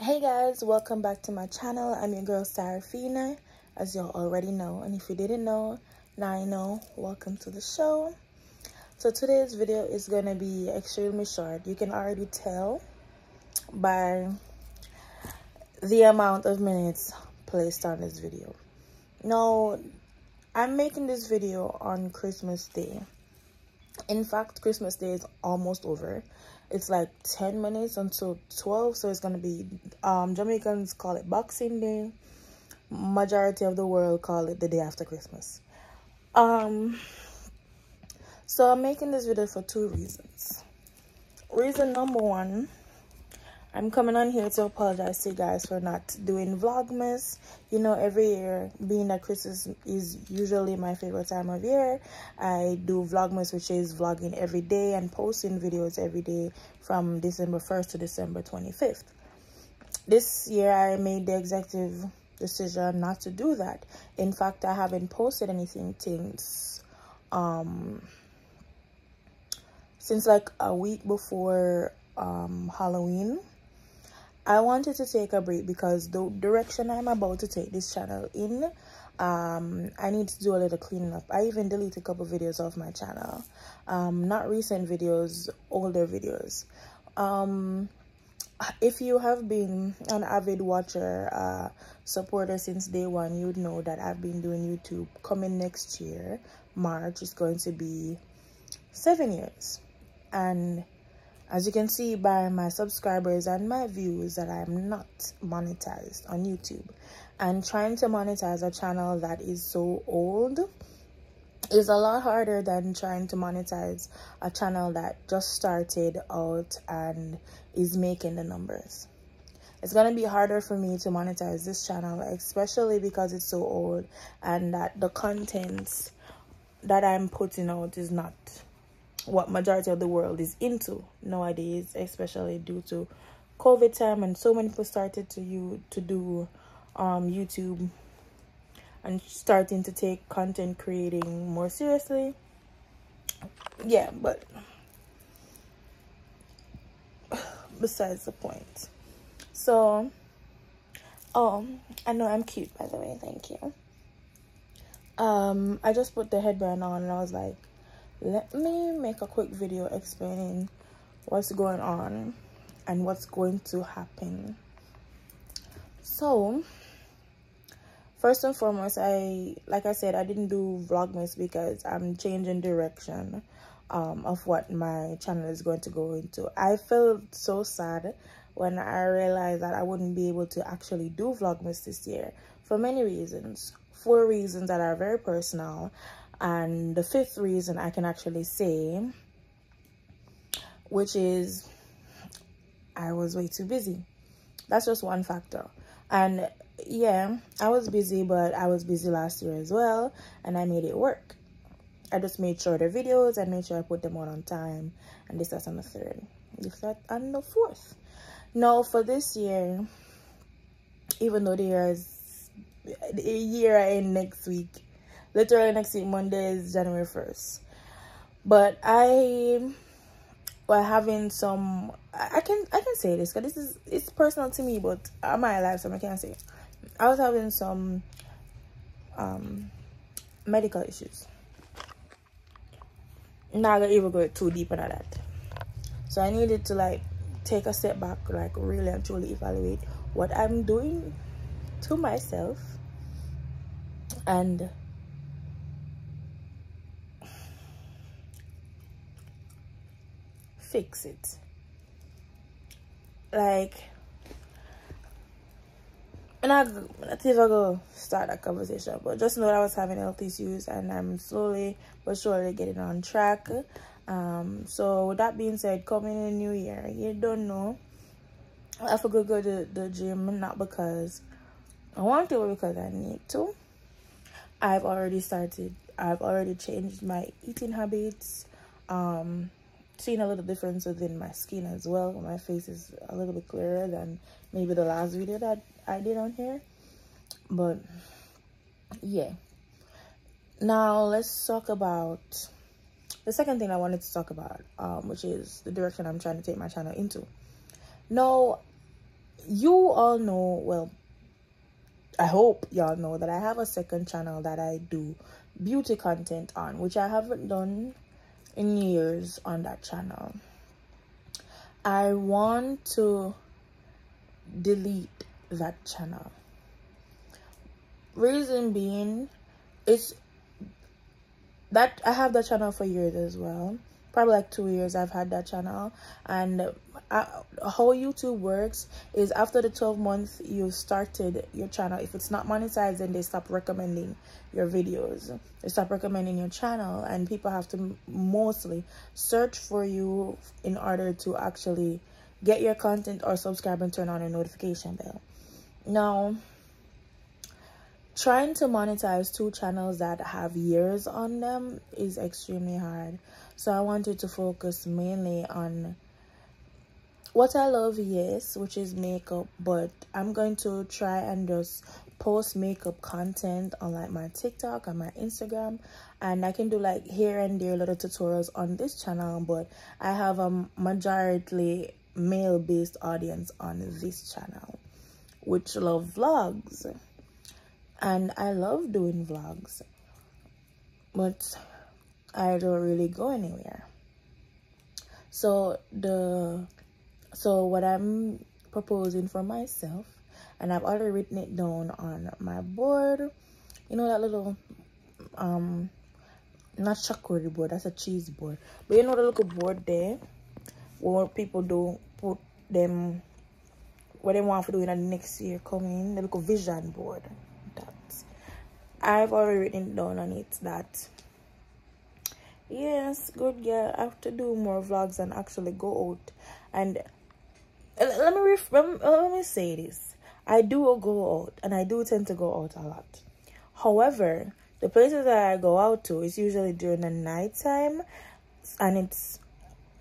hey guys welcome back to my channel. I'm your girl Sarafina. As y'all already know and if you didn't know now you know. Welcome to the show. So today's video is gonna be extremely short. You can already tell by the amount of minutes placed on this video. Now i'm making this video on christmas day. In fact christmas day is almost over it's like 10 minutes until 12 so it's gonna be um jamaicans call it boxing day. Majority of the world call it the day after christmas. Um so i'm making this video for two reasons. Reason number one I'm coming on here to apologize to you guys for not doing Vlogmas. You know, every year, being that Christmas is usually my favorite time of year, I do Vlogmas, which is vlogging every day and posting videos every day from December 1st to December 25th. This year, I made the executive decision not to do that. In fact, I haven't posted anything since, um, since like a week before um, Halloween I wanted to take a break because the direction I'm about to take this channel in, um, I need to do a little cleaning up. I even deleted a couple videos off my channel. Um, not recent videos, older videos. Um, if you have been an avid watcher, uh, supporter since day one, you'd know that I've been doing YouTube. Coming next year, March, is going to be seven years. And as you can see by my subscribers and my views that I'm not monetized on YouTube. And trying to monetize a channel that is so old is a lot harder than trying to monetize a channel that just started out and is making the numbers. It's going to be harder for me to monetize this channel, especially because it's so old and that the contents that I'm putting out is not what majority of the world is into nowadays, especially due to COVID time and so many people started to you to do um, YouTube and starting to take content creating more seriously. Yeah, but besides the point. So, um, I know I'm cute by the way, thank you. Um, I just put the headband on and I was like, let me make a quick video explaining what's going on and what's going to happen. So first and foremost i like i said i didn't do vlogmas because i'm changing direction um, of what my channel is going to go into. I felt so sad when i realized that i wouldn't be able to actually do vlogmas this year for many reasons. Four reasons that are very personal and the fifth reason I can actually say, which is I was way too busy. That's just one factor. And yeah, I was busy, but I was busy last year as well, and I made it work. I just made sure the videos, I made sure I put them out on time, and this, that's on the third, this, that, and the fourth. Now, for this year, even though the year is, year I end next week, literally next week monday is january 1st but i were having some i can i can say this because this is it's personal to me but i'm my life so i can't say i was having some um medical issues. Not gonna even go too deep into that. So i needed to like take a step back like really and truly evaluate what i'm doing to myself. And fix it. Like, and I, I think I go start that conversation, but just know that I was having health issues and I'm slowly but surely getting on track. Um, so with that being said, coming in the new year, you don't know. I forgot go to the gym, not because I want to, but because I need to. I've already started, I've already changed my eating habits. Um, seeing a little difference within my skin as well. My face is a little bit clearer than maybe the last video that I did on here. But yeah. Now let's talk about the second thing I wanted to talk about, um, which is the direction I'm trying to take my channel into. Now, you all know, well, I hope y'all know that I have a second channel that I do beauty content on, which I haven't done in years on that channel. I want to delete that channel. Reason being, it's that I have that channel for years as well probably like two years I've had that channel. And uh, how YouTube works is after the 12 months you started your channel if it's not monetized then they stop recommending your videos. They stop recommending your channel and people have to mostly search for you in order to actually get your content or subscribe and turn on a notification bell. Now trying to monetize two channels that have years on them is extremely hard so i wanted to focus mainly on what i love yes which is makeup but i'm going to try and just post makeup content on like my tiktok and my instagram. And i can do like here and there a little tutorials on this channel but i have a majority male based audience on this channel which love vlogs. And I love doing vlogs. But I don't really go anywhere. So the so what I'm proposing for myself and I've already written it down on my board you know that little um not charcuterie board that's a cheese board. But you know the little board there where people do put them what they want to do in the next year coming the little vision board. That I've already written down on it that yes, good girl, I have to do more vlogs and actually go out. And let me let me say this: I do go out, and I do tend to go out a lot. However, the places that I go out to is usually during the night time, and it's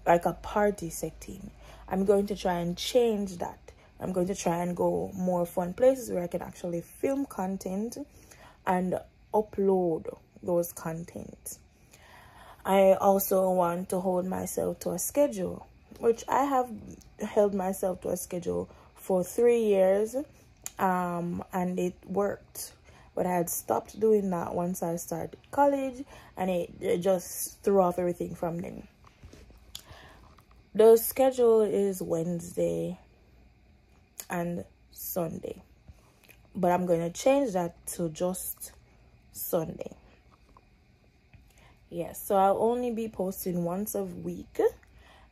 like a party setting. I'm going to try and change that. I'm going to try and go more fun places where I can actually film content and upload those contents. I also want to hold myself to a schedule, which I have held myself to a schedule for three years um, and it worked. But I had stopped doing that once I started college and it, it just threw off everything from then. The schedule is Wednesday and Sunday but I'm going to change that to just Sunday. Yes, so I'll only be posting once a week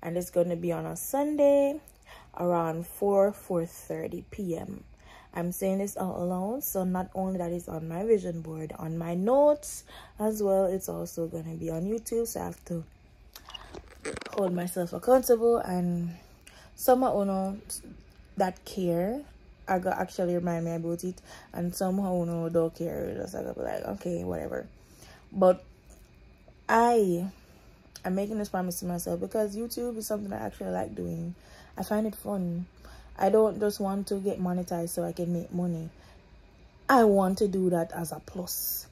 and it's going to be on a Sunday around 4 4:30 p.m. I'm saying this out loud so not only that is on my vision board on my notes as well it's also going to be on YouTube so I have to hold myself accountable and some of you that care I got actually remind me about it and somehow you know don't care just like be like okay whatever but I am making this promise to myself because YouTube is something I actually like doing. I find it fun. I don't just want to get monetized so I can make money. I want to do that as a plus.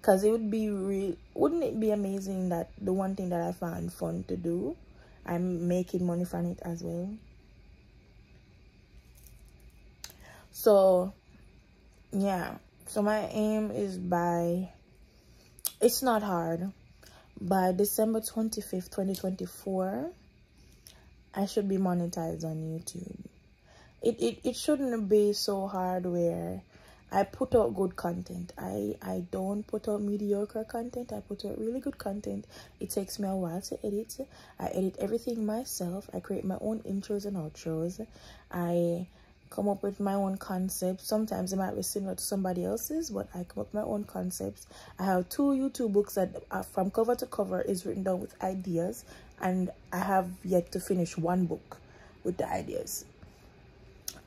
Because it would be real wouldn't it be amazing that the one thing that I find fun to do I'm making money from it as well? So yeah. So my aim is by it's not hard by december 25th 2024 i should be monetized on youtube. It, it it shouldn't be so hard where i put out good content. I i don't put out mediocre content. I put out really good content. It takes me a while to edit. I edit everything myself. I create my own intros and outros. I come up with my own concepts. Sometimes it might be similar to somebody else's, but I come up with my own concepts. I have two YouTube books that are from cover to cover is written down with ideas, and I have yet to finish one book with the ideas.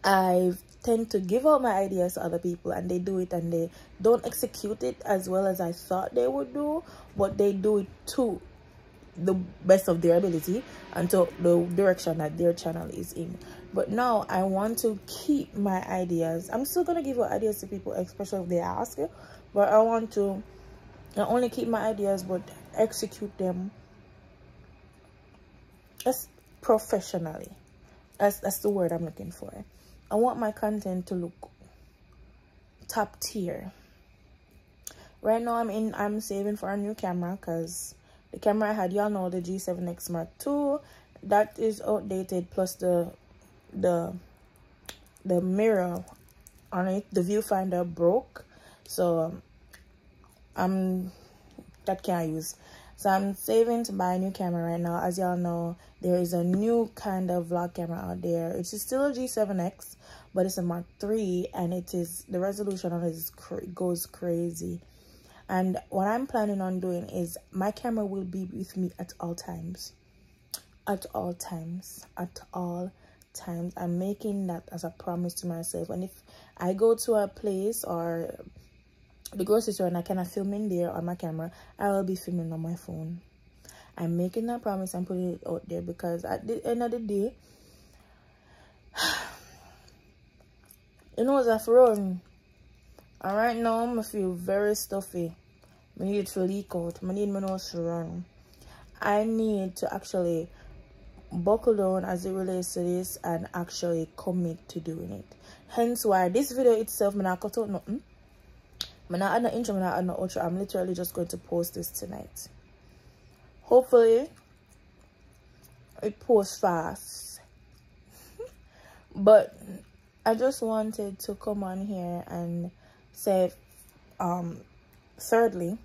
I tend to give out my ideas to other people and they do it and they don't execute it as well as I thought they would do, but they do it too the best of their ability until the direction that their channel is in. But now i want to keep my ideas. I'm still gonna give ideas to people especially if they ask but i want to not only keep my ideas but execute them as professionally. That's that's the word i'm looking for. I want my content to look top tier. Right now I'm in I'm saving for a new camera because the camera I had y'all know the G7X Mark II that is outdated plus the the the mirror on it the viewfinder broke. So um, I'm that can't use. So I'm saving to buy a new camera right now. As y'all know there is a new kind of vlog camera out there. It's still a G7X but it's a Mark III and it is the resolution on it is cr goes crazy and what I'm planning on doing is my camera will be with me at all times. At all times. At all times. I'm making that as a promise to myself. And if i go to a place or the grocery store and i cannot film in there on my camera i will be filming on my phone. I'm making that promise and putting it out there because at the end of the day you know a run and right now i feel very stuffy. I need to leak out. I need my nose to run i need to actually buckle down as it relates to this and actually commit to doing it. Hence why this video itself i'm not cut out nothing. I'm not add no intro i'm not add no outro. I'm literally just going to post this tonight. Hopefully it posts fast. But i just wanted to come on here and say um thirdly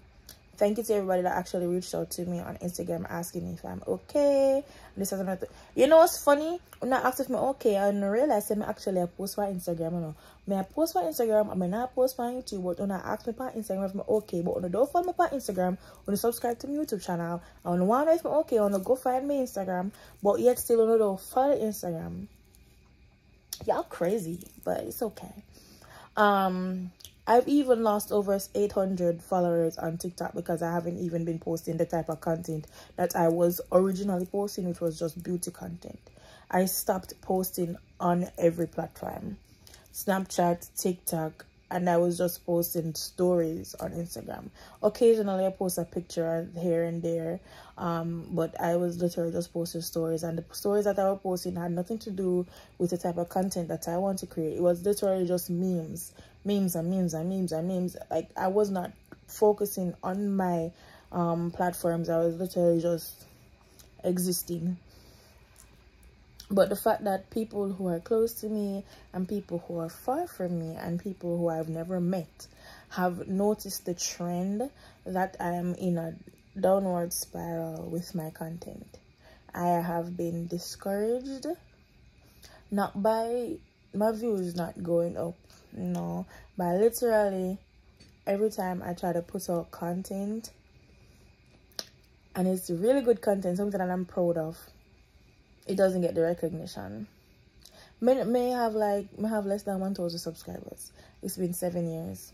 thank you to everybody that actually reached out to me on Instagram asking me if I'm okay. This is another. You know what's funny? When I asked if I'm okay, I realized I'm actually I post for Instagram. You know, may I post for Instagram? I may not post for YouTube. But when I ask me for Instagram if I'm okay, but when I don't follow me for Instagram, when I subscribe to my YouTube channel, I want to know if I'm okay. I want go find me Instagram, but yet still when I don't follow Instagram. Y'all crazy, but it's okay. Um, I've even lost over 800 followers on TikTok because I haven't even been posting the type of content that I was originally posting, which was just beauty content. I stopped posting on every platform. Snapchat, TikTok, and I was just posting stories on Instagram. Occasionally, I post a picture here and there, um, but I was literally just posting stories, and the stories that I was posting had nothing to do with the type of content that I want to create. It was literally just memes, memes and memes and memes and memes. Like I was not focusing on my um, platforms. I was literally just existing but the fact that people who are close to me and people who are far from me and people who I've never met have noticed the trend that I am in a downward spiral with my content. I have been discouraged not by my views not going up, no, but literally every time I try to put out content and it's really good content, something that I'm proud of it doesn't get the recognition. May, may have like may have less than 1,000 subscribers. It's been seven years.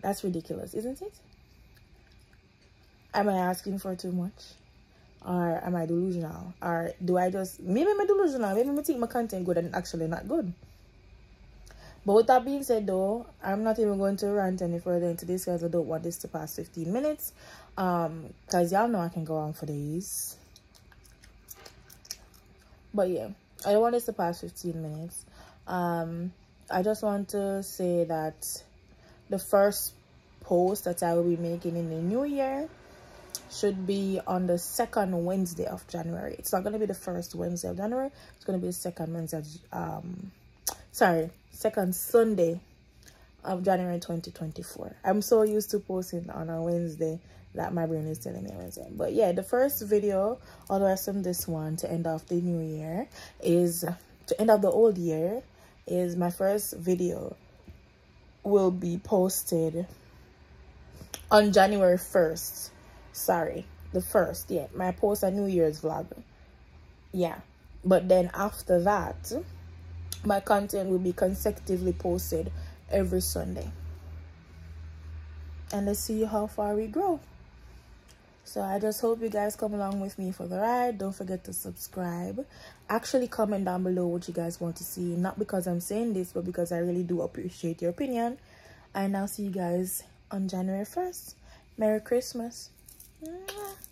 That's ridiculous, isn't it? Am I asking for too much? Or am I delusional? Or do I just maybe I'm delusional? Maybe I think my content good and actually not good. But with that being said though, I'm not even going to rant any further into this because I don't want this to pass 15 minutes. Um, because y'all know I can go on for days. But yeah i don't want this to pass 15 minutes. Um i just want to say that the first post that i will be making in the new year should be on the second wednesday of january. It's not going to be the first wednesday of january. It's going to be the second wednesday um sorry second sunday of january 2024 i'm so used to posting on a wednesday that my brain is telling me Wednesday. But yeah, the first video, the rest of this one to end off the new year is to end off the old year is my first video will be posted on January 1st. Sorry, the first. Yeah, my post a New Year's vlog. Yeah, but then after that, my content will be consecutively posted every Sunday. And let's see how far we grow. So I just hope you guys come along with me for the ride. Don't forget to subscribe. Actually, comment down below what you guys want to see. Not because I'm saying this, but because I really do appreciate your opinion. And I'll see you guys on January 1st. Merry Christmas. Mwah.